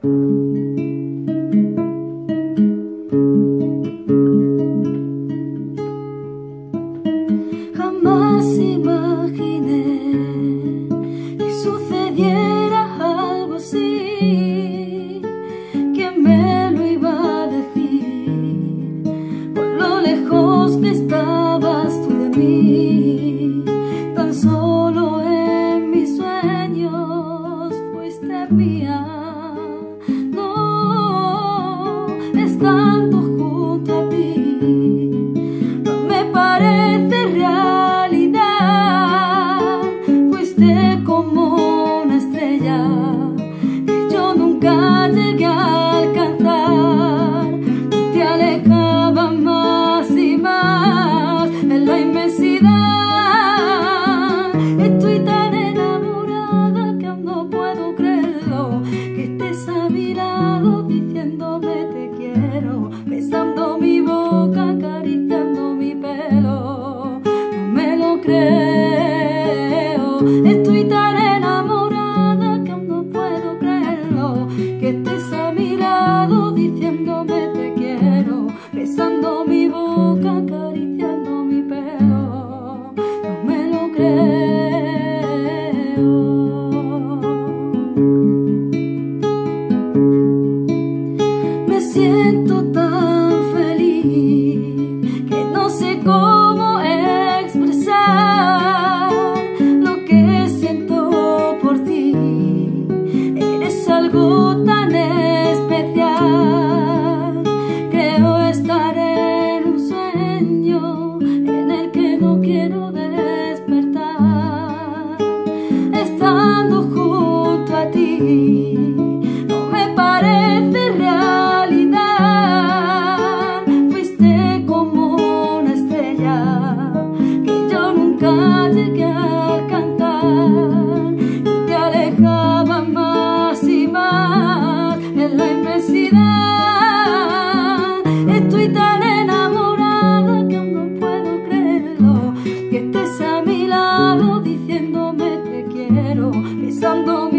Jamás imaginé que sucediera algo así. ¿Quién me lo iba a decir? Por lo lejos que estabas tú de mí, tan solo en mis sueños fuiste a mí. nunca llegué a alcanzar. Te alejaba más y más en la inmensidad. Estoy tan enamorada que aún no puedo creerlo. Que estés a mi lado diciéndome te quiero, besando mi boca, acariciando mi pelo. No me lo creo. No me parece realidad. Fuiste como una estrella que yo nunca llegué a cantar y te alejaba más y más en la inmensidad. Estoy tan enamorada que no puedo creerlo que estés a mi lado diciéndome te quiero besándome.